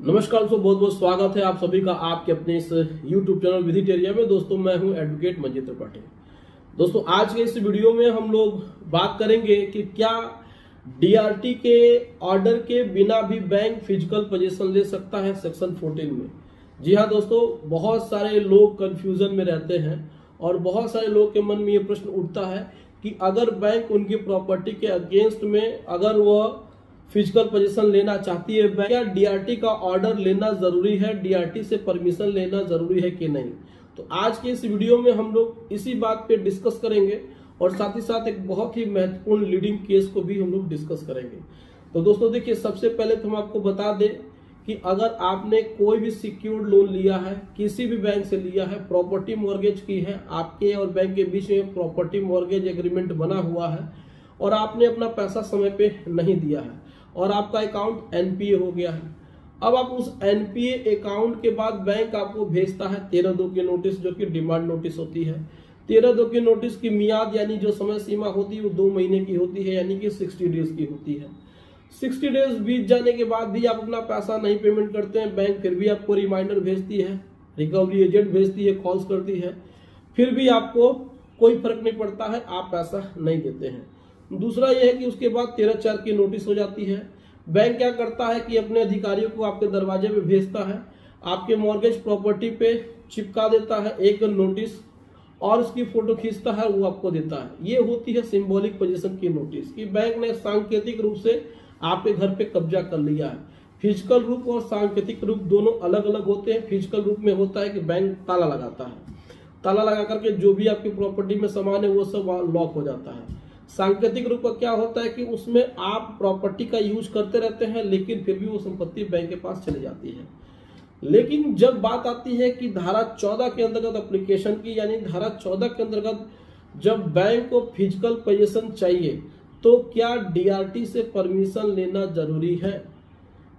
नमस्कार दोस्तों बहुत बहुत स्वागत है आप सभी का आपके अपने इस YouTube चैनल विज़िट एरिया में। दोस्तों, मैं हूँ एडवोकेट मंजीत त्रिपाठी। दोस्तों, आज के इस वीडियो में हम लोग बात करेंगे कि क्या डीआरटी के ऑर्डर के बिना भी बैंक फ़िज़िकल पोजीशन ले सकता है सेक्शन 14 में। जी हाँ दोस्तों, बहुत सारे लोग कंफ्यूजन में रहते हैं और बहुत सारे लोग के मन में ये प्रश्न उठता है कि अगर बैंक उनकी प्रॉपर्टी के अगेंस्ट में अगर वह फ़िज़िकल पोजीशन लेना चाहती है क्या डीआरटी का ऑर्डर लेना ज़रूरी है? डीआरटी से परमिशन लेना ज़रूरी है कि नहीं? तो आज के इस वीडियो में हम लोग इसी बात पे डिस्कस करेंगे और साथ ही साथ एक बहुत ही महत्वपूर्ण लीडिंग केस को भी हम लोग डिस्कस करेंगे। तो दोस्तों देखिए, सबसे पहले तो हम आपको बता दें कि अगर आपने कोई भी सिक्योर्ड लोन लिया है, किसी भी बैंक से लिया है प्रॉपर्टी मॉर्गेज की है, आपके और बैंक के बीच में प्रॉपर्टी मॉर्गेज एग्रीमेंट बना हुआ है और आपने अपना पैसा समय पे नहीं दिया है और आपका अकाउंट एनपीए हो गया है। अब आप उस एनपीए अकाउंट के बाद बैंक आपको भेजता है तेरह दो की नोटिस जो कि डिमांड नोटिस होती है। तेरह दो की नोटिस की मियाद, यानी जो समय सीमा होती है, वो दो महीने की होती है, यानी कि सिक्सटी डेज़ की होती है। सिक्सटी डेज़ बीत जाने के बाद भी आप अपना पैसा नहीं पेमेंट करते हैं बैंक फिर भी आपको रिमाइंडर भेजती है रिकवरी एजेंट भेजती है कॉल्स करती है। फिर भी आपको कोई फ़र्क नहीं पड़ता है, आप पैसा नहीं देते हैं। दूसरा यह है कि उसके बाद तेरह चार की नोटिस हो जाती है। बैंक क्या करता है कि अपने अधिकारियों को आपके दरवाजे पे भेजता है, आपके मॉर्गेज प्रॉपर्टी पे चिपका देता है एक नोटिस और उसकी फ़ोटो खींचता है, वो आपको देता है। ये होती है सिंबॉलिक पोजीशन की नोटिस कि बैंक ने सांकेतिक रूप से आपके घर पे कब्जा कर लिया है। फ़िज़िकल रूप और सांकेतिक रूप दोनों अलग अलग होते हैं। फ़िज़िकल रूप में होता है कि बैंक ताला लगाता है। ताला लगा करके जो भी आपकी प्रॉपर्टी में सामान है, वो सब लॉक हो जाता है। सांकेतिक रूप का क्या होता है कि उसमें आप प्रॉपर्टी का यूज़ करते रहते हैं, लेकिन फिर भी वो संपत्ति बैंक के पास चली जाती है। लेकिन जब बात आती है कि धारा चौदह के अंतर्गत अप्लीकेशन की, यानी धारा चौदह के अंतर्गत जब बैंक को फ़िज़िकल पोजिशन चाहिए तो क्या डीआरटी से परमिशन लेना ज़रूरी है?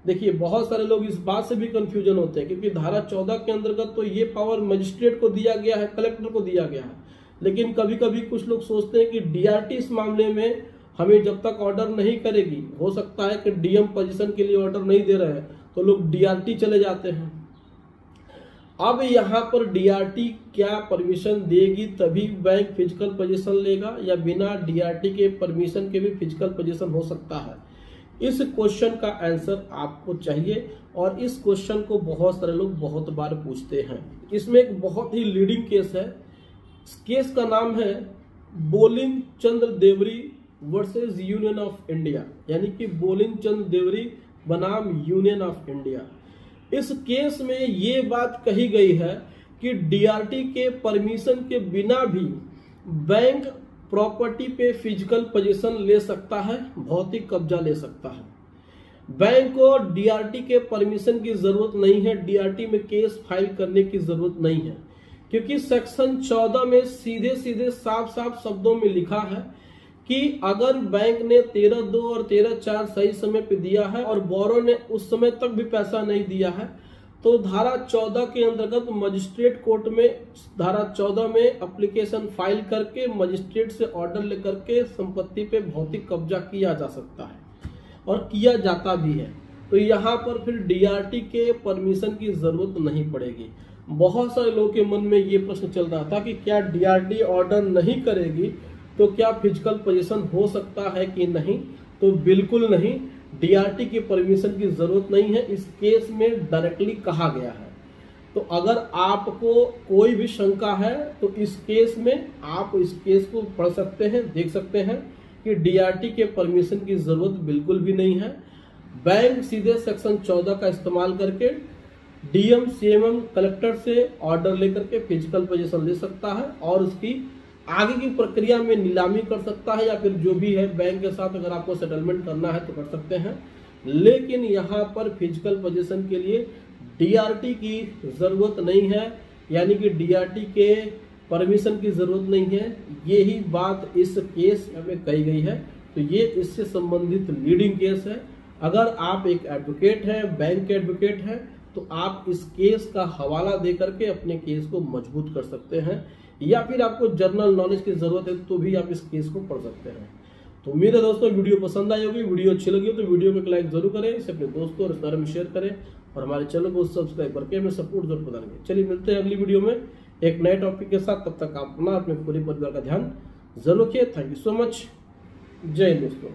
देखिए, बहुत सारे लोग इस बात से भी कंफ्यूजन होते हैं, क्योंकि धारा चौदह के अंतर्गत तो ये पावर मजिस्ट्रेट को दिया गया है कलेक्टर को दिया गया है। लेकिन कभी कभी कुछ लोग सोचते हैं कि डीआरटी इस मामले में हमें जब तक ऑर्डर नहीं करेगी, हो सकता है कि डीएम पोजीशन के लिए ऑर्डर नहीं दे रहे हैं तो लोग डीआरटी चले जाते हैं। अब यहाँ पर डीआरटी क्या परमिशन देगी तभी बैंक फ़िज़िकल पोजीशन लेगा या बिना डीआरटी के परमिशन के भी फ़िज़िकल पोजीशन हो सकता है? इस क्वेश्चन का आंसर आपको चाहिए और इस क्वेश्चन को बहुत सारे लोग बहुत बार पूछते हैं। इसमें एक बहुत ही लीडिंग केस है। केस का नाम है Boling Chandra Deori versus Union of India, यानी कि बोलिंग चंद्र देवरी बनाम यूनियन ऑफ़ इंडिया। इस केस में ये बात कही गई है कि डीआरटी के परमिशन के बिना भी बैंक प्रॉपर्टी पे फ़िज़िकल पोजीशन ले सकता है, भौतिक कब्जा ले सकता है। बैंक को डीआरटी के परमिशन की ज़रूरत नहीं है डीआरटी में केस फ़ाइल करने की ज़रूरत नहीं है। क्योंकि सेक्शन 14 में सीधे सीधे साफ़ साफ़ शब्दों में लिखा है कि अगर बैंक ने तेरह दो और तेरह चार सही समय पे दिया है और बोरो ने उस समय तक भी पैसा नहीं दिया है तो धारा 14 के अंतर्गत मजिस्ट्रेट कोर्ट में, धारा 14 में एप्लीकेशन फ़ाइल करके मजिस्ट्रेट से ऑर्डर लेकर के संपत्ति पे भौतिक कब्जा किया जा सकता है और किया जाता भी है। तो यहाँ पर फिर डीआरटी के परमिशन की ज़रूरत नहीं पड़ेगी। बहुत सारे लोगों के मन में ये प्रश्न चल रहा था कि क्या डीआरडी ऑर्डर नहीं करेगी तो क्या फ़िज़िकल पोजीशन हो सकता है कि नहीं? तो बिल्कुल नहीं। डीआरटी की परमिशन की ज़रूरत नहीं है। इस केस में डायरेक्टली कहा गया है। तो अगर आपको कोई भी शंका है तो इस केस में आप इस केस को पढ़ सकते हैं, देख सकते हैं कि डीआरटी के परमिशन की ज़रूरत बिल्कुल भी नहीं है। बैंक सीधे सेक्शन 14 का इस्तेमाल करके डीएम सीएमएम कलेक्टर से ऑर्डर लेकर के फ़िज़िकल पोजीशन ले सकता है और उसकी आगे की प्रक्रिया में नीलामी कर सकता है या फिर जो भी है बैंक के साथ अगर आपको सेटलमेंट करना है तो कर सकते हैं। लेकिन यहाँ पर फ़िज़िकल पोजीशन के लिए डीआरटी की ज़रूरत नहीं है, यानी कि डीआरटी के परमिशन की ज़रूरत नहीं है। यही बात इस केस में कही गई है। तो ये इससे संबंधित लीडिंग केस है। अगर आप एक एडवोकेट हैं बैंक के एडवोकेट हैं तो आप इस केस का हवाला दे करके अपने केस को मज़बूत कर सकते हैं, या फिर आपको जर्नल नॉलेज की ज़रूरत है तो भी आप इस केस को पढ़ सकते हैं। तो उम्मीद है दोस्तों, वीडियो पसंद आई होगी, वीडियो अच्छी लगी हो तो वीडियो को लाइक ज़रूर करें, इसे अपने दोस्तों और रिश्तेदारों में शेयर करें और हमारे चैनल को सब्सक्राइब करके हमें सपोर्ट ज़रूर प्रदान करें। चलिए, मिलते हैं अगली वीडियो में एक नए टॉपिक के साथ। तब तक आप अपना, अपने पूरे परिवार का ध्यान ज़रूर रखिए। थैंक यू सो मच जय दोस्तों।